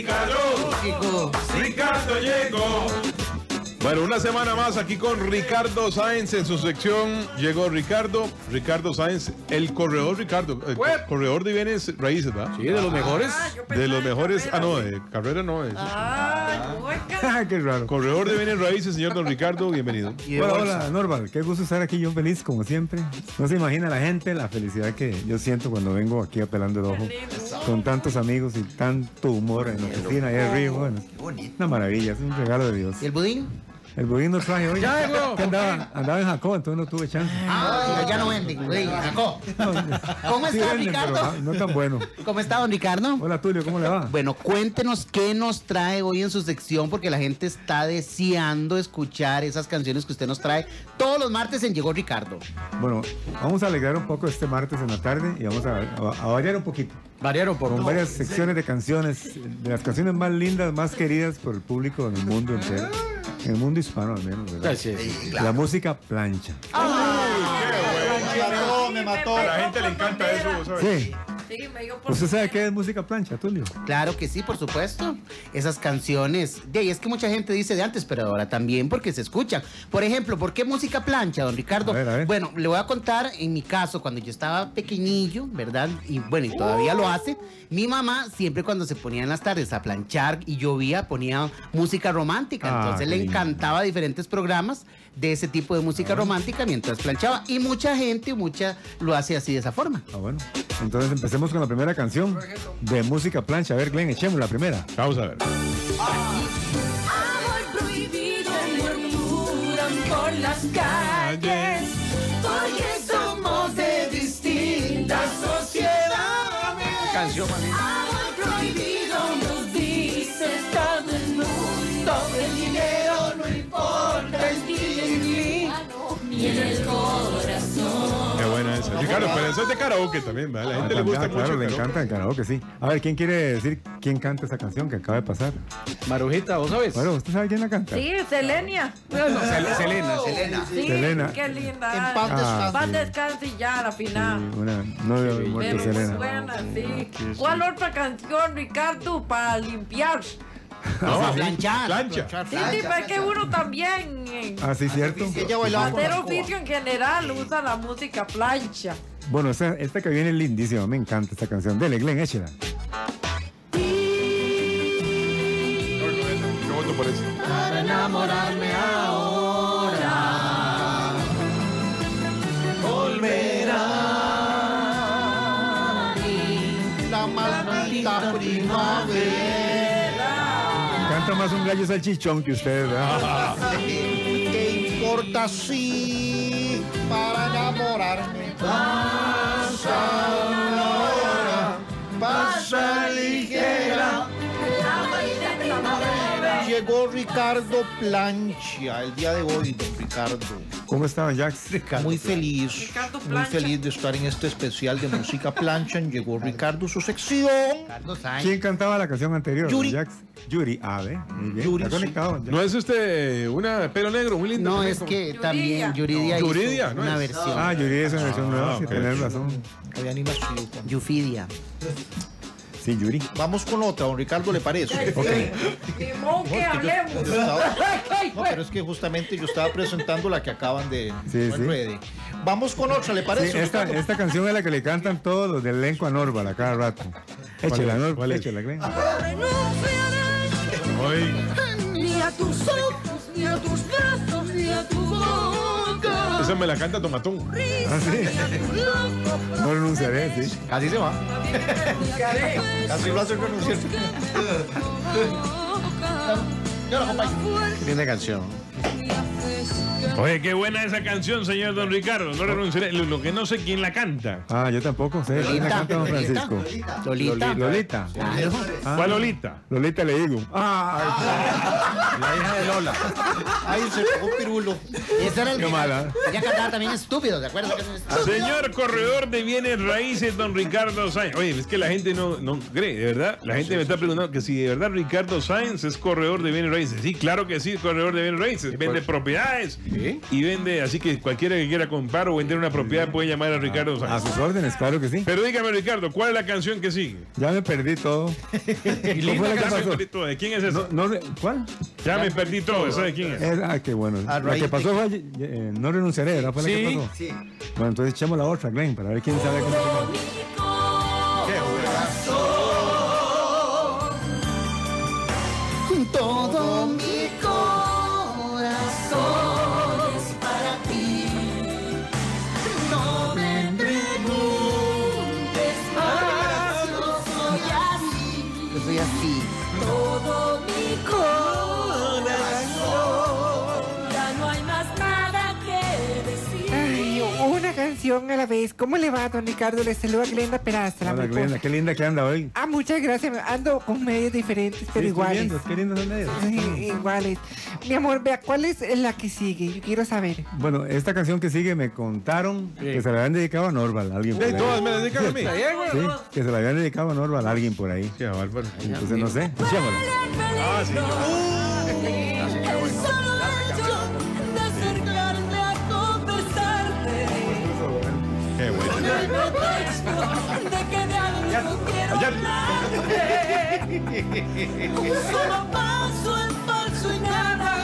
Ricardo, Bueno, una semana más aquí con Ricardo Sáenz en su sección. Llegó Ricardo, Ricardo Sáenz, el corredor Ricardo, el corredor de bienes raíces, ¿verdad? Sí, de los mejores. Ah, yo pensaba De los mejores, ah no, de carrera no es. Ay, oiga. Qué raro. Corredor de bienes raíces, señor Don Ricardo, bienvenido. Hola, hola, Norval. Qué gusto estar aquí, yo feliz como siempre. No se imagina la gente la felicidad que yo siento cuando vengo aquí apelando el ojo. Con tantos amigos y tanto humor en la oficina ahí arriba. Bueno, una maravilla, es un regalo de Dios. ¿Y el budín? El budín no traje hoy. Ya andaba, andaba en Jacob, entonces no tuve chance. Ah, ya no venden, budín. Sacó. ¿Cómo Sí está, venden, pero Ricardo? no, no tan bueno. ¿Cómo está, don Ricardo? Hola, Tulio, ¿cómo le va? Bueno, cuéntenos qué nos trae hoy en su sección, porque la gente está deseando escuchar esas canciones que usted nos trae todos los martes en Llegó Ricardo. Bueno, vamos a alegrar un poco este martes en la tarde y vamos a, a- a variar un poquito. Variaron por Con varias secciones de canciones, de las canciones más lindas, más queridas por el público en el mundo entero. En el mundo hispano al menos, ¿verdad? Sí, sí. La música plancha. me mató. A la gente le encanta eso, ¿sabes? Sí. Sí, me dio por ¿Usted sabe qué es música plancha, Tulio? Claro que sí, por supuesto. Esas canciones. De ahí es que mucha gente dice de antes, pero ahora también porque se escuchan. Por ejemplo, ¿por qué música plancha, don Ricardo? A ver, a ver. Bueno, le voy a contar en mi caso, cuando yo estaba pequeñillo, ¿verdad? Y bueno, y todavía lo hace. Mi mamá siempre cuando se ponía en las tardes a planchar y llovía ponía música romántica. Ah, Entonces le encantaba diferentes programas de ese tipo de música romántica mientras planchaba. Y mucha gente, mucha lo hace así de esa forma. Ah, bueno. Entonces empecemos con la primera canción de música plancha. A ver, Glenn, echemos la primera. Vamos a ver. Amor prohibido murmuran por las calles Porque somos de distintas sociedades Canción. Amor prohibido buena esa. Ricardo, pero eso es de karaoke también, ¿verdad? A la gente le gusta Ah, claro, mucho. le encanta el karaoke, sí. A ver, ¿quién quiere decir quién canta esa canción que acaba de pasar? Marujita, ¿vos sabes? Bueno, ¿usted sabe quién la canta? Sí, Selenia. Bueno, Sel- Selena. Selena. Sí, Selena. qué linda. En paz Ah, Paz sí. descanse y ya, la Sí, final. una novia de muerte Selena. buena, sí. ¿Cuál otra canción, Ricardo, para limpiar? Sí, No, Planchar. plancha. sí, pero que uno también, eh, Ah, sí, cierto. Ella para bailaba con hacer oficio en general, usa la música plancha. Bueno, esta, esta que viene es lindísima. Me encanta esta canción. Dele, Glenn, échela. Yo voto por eso. Para enamorarme ahora. Volverá. La maldita primavera. Canta más un gallo salchichón que usted, ¿verdad? ¿Qué importa si para enamorarme pasa una hora, pasa ligera? Llegó Ricardo Plancha el día de hoy, don Ricardo. ¿Cómo estaba, Jax? Muy feliz, Ricardo muy feliz de estar en este especial de música plancha. Llegó Ricardo, su sección. ¿Quién cantaba la canción anterior? Yuri. Jax. Yuri, a ver. Muy bien. Yuri, Está sí. conectado. ¿No es este una de pelo negro muy linda? No, es que Yuridia. también Yuridia hizo Yuridia, ¿no una es? versión. Ah, Yuri es una versión nueva, tenés razón. Había animación. Yufidia. Sí, Yuri. Vamos con otra, don Ricardo, ¿le parece? Que hablemos. Yo estaba- No, pero es que justamente yo estaba presentando la que acaban de Sí. Vamos con otra, ¿le Sí, parece? esta, canción es la que le cantan todos los del elenco a Norval a cada rato. Ni a tus ojos, ni a tus brazos, ni a tu boca esa me la canta Tomatón. Ah, sí. No renunciaré, sí. Así se va. Casi lo hace renunciar. Yo la acompaño. Linda canción. Oye, qué buena esa canción, señor Don Ricardo. No renunciaré. Lo, lo que no sé quién la canta. Ah, yo tampoco sé. ¿Quién la Lolita. canta Don Francisco? Lolita. Lolita. Claro. Ah, ¿Cuál Lolita? Lolita le digo. Ah, La hija de Lola. Ay, se pegó pirulo. Ese era el Qué mala. Ella cantaba también estúpido, ¿de acuerdo? Señor corredor de bienes raíces, don Ricardo Sáenz. Oye, es que la gente no, no cree, de verdad. La gente me está preguntando que si de verdad Ricardo Sáenz es corredor de bienes raíces. Sí, claro que sí, corredor de bienes raíces. Vende propiedades, Sí. Y vende, así que cualquiera que quiera comprar o vender una propiedad puede llamar a Ricardo A Sáenz. sus órdenes, claro que sí. Pero dígame, Ricardo, ¿cuál es la canción que sigue? Ya me perdí todo. ¿Cómo fue la que Ya me pasó? perdí todo. ¿De quién es eso? No, no re- ¿Cuál? Ya me perdí todo. ¿Eso de quién es? Es- ah, qué bueno. A La raíz que de- pasó fue eh, No renunciaré, ¿verdad? Fue la Sí. que pasó. Sí. Bueno, entonces echemos la otra, Glenn, para ver quién sabe cómo se llama. Canción a la vez. ¿Cómo le va, don Ricardo? Le saluda Glenda Peraza. la Hola. Glenda, qué linda que anda hoy. Ah, muchas gracias. Ando con medios diferentes, pero Sí, iguales. viendo, Qué lindos son medios. Iguales. Mi amor, vea, ¿cuál es la que sigue? Yo quiero saber. Bueno, esta canción que sigue me contaron Sí. que se la habían dedicado a Norval, alguien por ahí. todas me dedican a mí. Sí, que se la habían dedicado a Norval, alguien por ahí. Qué bárbaro. Entonces no sé. Echémosla. Ah, sí. El pretexto de que de algo quiero hablarte. Un solo paso en falso y nada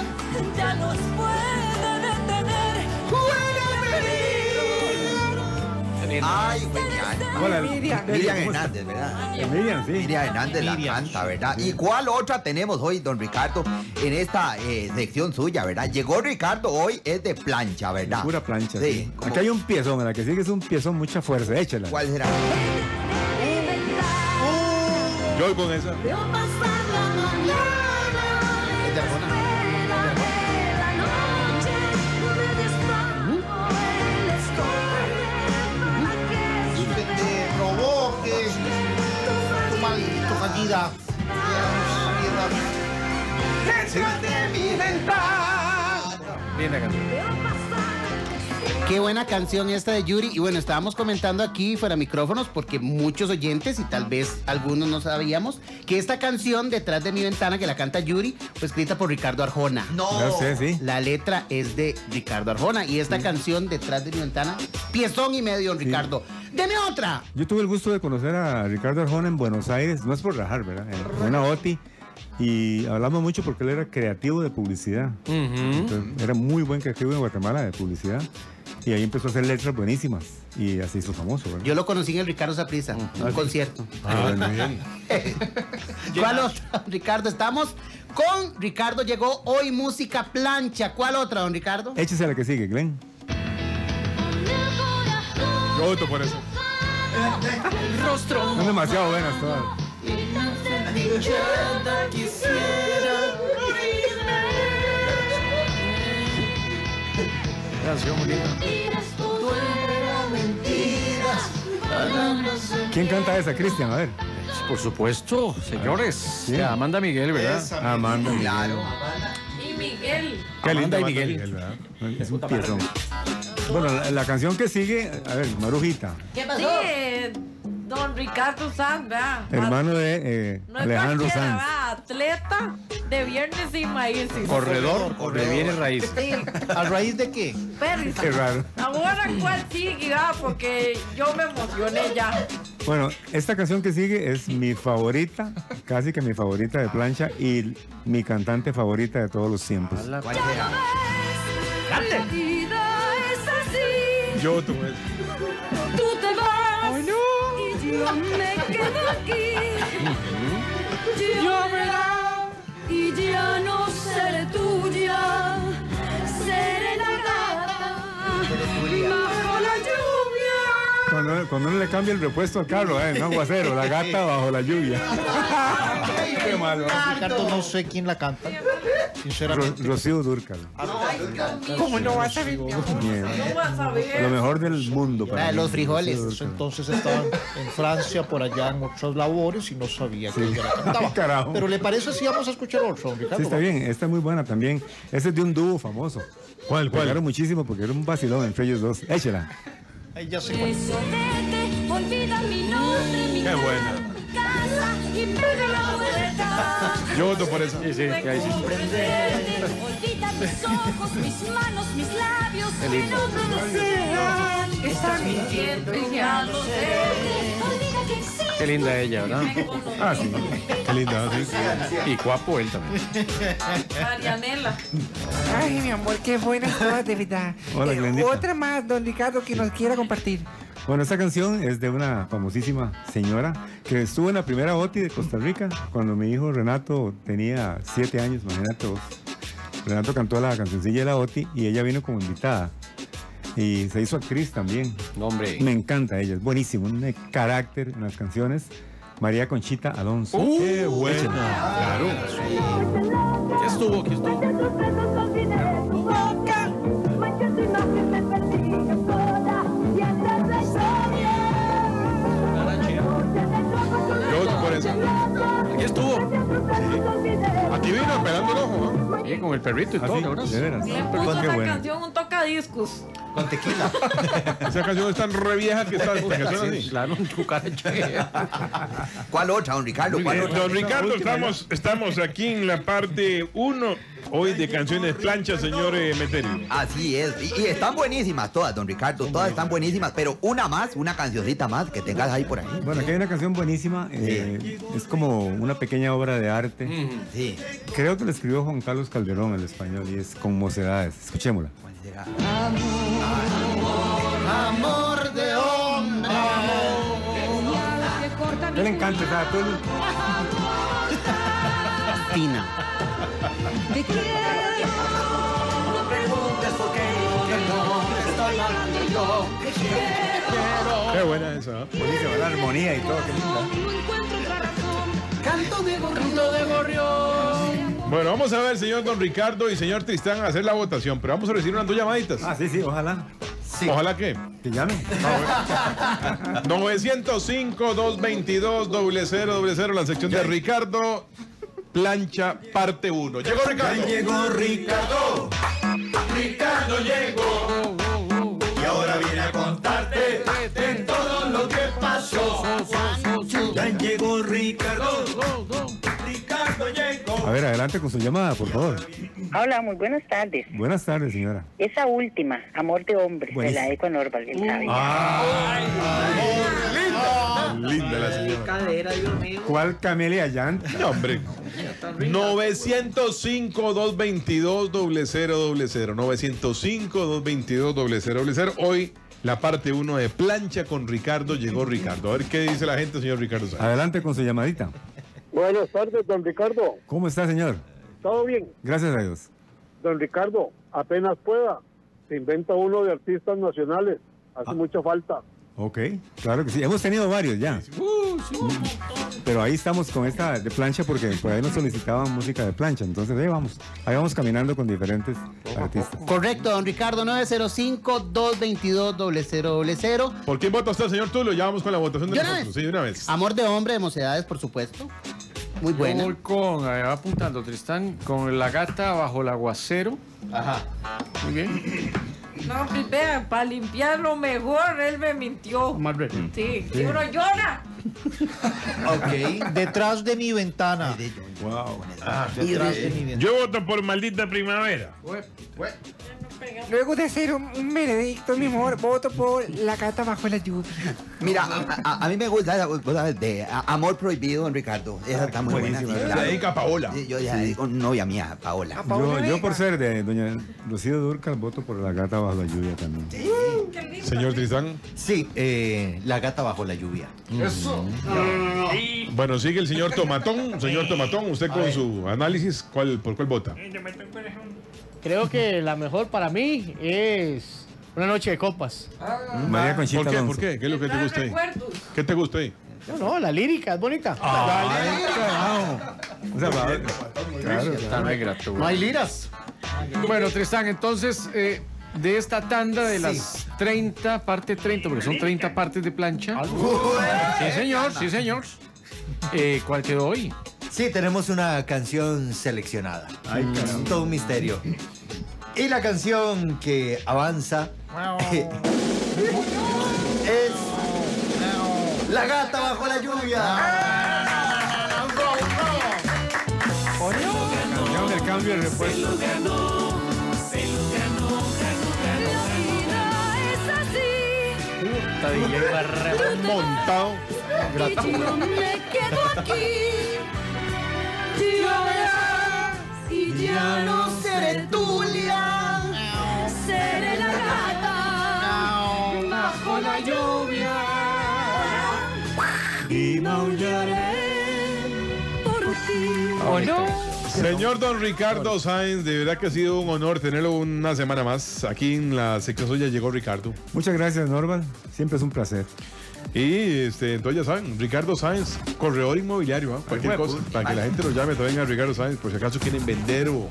Hola, Miriam. Miriam. Hernández, ¿verdad? Miriam, sí. Miriam Hernández la canta, ¿verdad? ¿Y cuál otra tenemos hoy, don Ricardo, en esta eh, sección suya, ¿verdad? Llegó Ricardo hoy, es de plancha, ¿verdad? Pura plancha. Sí. sí. ¿cómo- Aquí hay un piezón, la que sigue es un piezón, mucha fuerza. Échala. ¿Cuál será? Yo voy con esa. Linda canción. Qué buena canción esta de Yuri. Y bueno, estábamos comentando aquí fuera de micrófonos porque muchos oyentes y tal vez algunos no sabíamos que esta canción detrás de mi ventana que la canta Yuri fue escrita por Ricardo Arjona. No. Ya sé, sí. La letra es de Ricardo Arjona y esta canción detrás de mi ventana, piezón y medio, don Ricardo. Deme otra. Yo tuve el gusto de conocer a Ricardo Arjona en Buenos Aires, no es por rajar, ¿verdad? En una OTI. Y hablamos mucho porque él era creativo de publicidad. Entonces, era muy buen creativo en Guatemala de publicidad. Y ahí empezó a hacer letras buenísimas. Y así hizo famoso, ¿verdad? Yo lo conocí en el Ricardo Saprisa, en un concierto. Ah, muy bien. ¿Cuál otra, Ricardo? Estamos con Ricardo llegó hoy música plancha. ¿Cuál otra, don Ricardo? Échese a la que sigue, Glenn. Yo voto por eso. Son demasiado buenas todas. Canción. ¿Quién canta esa, Cristian? A ver. Por supuesto, señores. Amanda Miguel, ¿verdad? Amanda. Miguel. Claro. Y Miguel. Qué linda Amanda y Miguel. ¿verdad? Es un piezón. Bueno, la, la canción que sigue, a ver, Marujita, Sí, eh, don Ricardo Sanz, ¿verdad? hermano de eh, No es Alejandro cualquiera, Sanz. Atleta de viernes y maíz. Corredor de bienes raíz. Sí, ¿A raíz de qué? Perry. Qué raro. Ahora, ¿cuál sigue? Ah, porque yo me emocioné ya. Bueno, esta canción que sigue es mi favorita, casi que mi favorita de plancha y mi cantante favorita de todos los tiempos. ¿Cuál será? La vida es así. Yo. Tú vas y yo me quedo aquí. Yo verá y ya no seré tuya. Seré la gata bajo la lluvia. Cuando, cuando uno le cambia el repuesto al carro, ¿eh? no aguacero, la gata bajo la lluvia. Qué malo. Ricardo, no sé quién la canta, Ro- sinceramente. Rocío Dúrcal. ¿Cómo no vas a ver, mi amor? No vas a Lo ver. mejor del mundo para mí, los frijoles. Entonces estaba en Francia, por allá en otras labores y no sabía que ella la cantaba. Carajo. Pero ¿le parece si vamos a escuchar otro, Ricardo? Sí, está bien. Esta es muy buena también. Este es de un dúo famoso. ¿Cuál, cuál? Pegaron muchísimo porque era un vacilón entre ellos dos. Échela. Ahí ya sé cuál. Qué buena. Casa y pega la vuelta. Yo voto por esa. Sí, sí, ahí sí. Olvida mis ojos, mis manos, mis labios. Que no me desean. Está mintiendo y ya lo sé. Olvida que existe. Qué linda ella, ¿verdad? Ah, sí. Qué linda, sí. Y guapo él también. Marianela. Ay, mi amor, qué buenas todas, de verdad. Hola, Eh, otra más, don Ricardo, que nos quiera compartir. Bueno, esta canción es de una famosísima señora que estuvo en la primera OTI de Costa Rica cuando mi hijo Renato tenía siete años, imagínate vos. Renato cantó la cancioncilla de la OTI y ella vino como invitada. Y se hizo actriz también. Hombre. Me encanta ella, es buenísimo, un carácter en las canciones. María Conchita Alonso. Qué buena. Claro. Aquí estuvo, aquí estuvo. Con el perrito y todo, Así, ¿verdad? de veras. Le puso esa canción un tocadiscos. Con tequila. Esa canción es tan re vieja que está que suena Sí, así. claro, un cucaracha. ¿Cuál otra, don Ricardo? ¿Cuál otra? Don Ricardo, estamos, estamos aquí en la parte 1 hoy de canciones plancha, señor eh, Meterio. Así es. Y, y están buenísimas todas, don Ricardo. Todas están buenísimas. Pero una más, una cancioncita más que tengas ahí por ahí. Bueno, aquí hay una canción buenísima. eh, es como una pequeña obra de arte. Sí. Creo que la escribió Juan Carlos Calderón en español y es con mocedades. Escuchémosla. ¿Cuál será? Amor de hombre. ¿Qué le encanta? o sea, todo el- Tina. Qué buena esa. ¿eh? Buenísima, la armonía y todo, qué linda. Canto de gorrión. Bueno, vamos a ver, señor Don Ricardo y señor Tristán, a hacer la votación, pero vamos a recibir unas dos llamaditas. Ah, sí, sí, ojalá. Ojalá que. Que llamen. 905-222-0000, la sección de Ricardo Plancha, parte 1. Llegó Ricardo. Llegó Ricardo, Ricardo llegó ver, adelante con su llamada, por favor. Hola, muy buenas tardes. Buenas tardes, señora. Esa última, Amor de Hombre, de la Eco Norval, del Javi. Linda la señora. ¿Cuál Camelia Yant? No, hombre. 905-222-0000. 905-222-0000. Hoy la parte 1 de plancha con Ricardo. Llegó Ricardo. A ver qué dice la gente, señor Ricardo. Sáenz. Adelante con su llamadita. Buenas tardes, don Ricardo. ¿Cómo está, señor? ¿Todo bien? Gracias a Dios. Don Ricardo, apenas pueda, se inventa uno de artistas nacionales. Hace mucha falta. Ok, claro que sí. Hemos tenido varios ya. Pero ahí estamos con esta de plancha porque por ahí nos solicitaban música de plancha. Entonces, ahí vamos. Ahí vamos caminando con diferentes artistas. Correcto, don Ricardo, 905-222-0000. ¿Por quién vota usted, señor Tulo? Ya vamos con la votación de ¿De una nosotros. vez? Sí, de una vez. Amor de hombre, de mocedades, por supuesto. Muy Yo buena. voy con, va apuntando Tristán, con la gata bajo el aguacero. Ajá. Muy bien. No, pues vean, para limpiarlo mejor, él me mintió. Re- Sí, y uno llora. Ok. Detrás de mi ventana. Wow. Detrás de mi ventana. Yo voto por maldita primavera. Luego de hacer un, un veredicto, mi amor, voto por la gata bajo la lluvia. Mira, a, a- a mí me gusta esa, sabes, de a- Amor Prohibido, don Ricardo. Esa está muy buena. sí, Se claro. dedica a Paola. Sí, yo ya digo novia mía, Paola. Yo, yo por ser de doña Rocío Durcal voto por la gata bajo la lluvia también. Señor Tristán. Sí, eh, La gata bajo la lluvia. Bueno, sigue el señor Tomatón. Señor Tomatón, usted con su análisis, ¿cuál, ¿por cuál vota? Creo que la mejor para mí es una noche de copas. María Conchita ¿Por qué? Alonso. ¿Por qué? ¿Qué es lo que te gusta ahí? ¿Qué te gusta ahí? No, no, la lírica es bonita. Ay, carajo. O sea, va- claro, Está negra, tú. No hay liras. Bueno, Tristán, entonces, eh, de esta tanda de las 30, parte 30, porque son 30 partes de plancha. Sí, señor, sí, señor. Eh, ¿Cuál quedó hoy? Sí, tenemos una canción seleccionada. es todo un misterio. Y la canción que avanza es La gata bajo la lluvia. el cambio y repuesto. Está DJ Barrera montado. Gratis. Yo me quedo aquí. Ya no seré Tulia. Seré la gata bajo la lluvia. Y maullaré por ti. ¿O no? Señor Don Ricardo Sáenz, de verdad que ha sido un honor tenerlo una semana más. Aquí en la sección suya llegó Ricardo. Muchas gracias, Norman. Siempre es un placer. Y este, entonces ya saben, Ricardo Sáenz, corredor inmobiliario, ¿ah? cualquier cosa, para que la gente lo llame también a Ricardo Sáenz, por si acaso quieren vender o,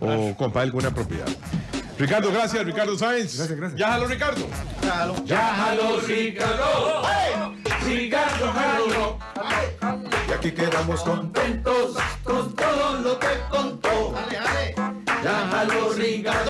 o comprar alguna propiedad. Ricardo, gracias, Ricardo Sáenz. Gracias, gracias. Ya jalo, Ricardo. Ya jaló Ricardo. Ricardo jaló. Y aquí quedamos contentos con todo lo que contó. Ya jaló Ricardo.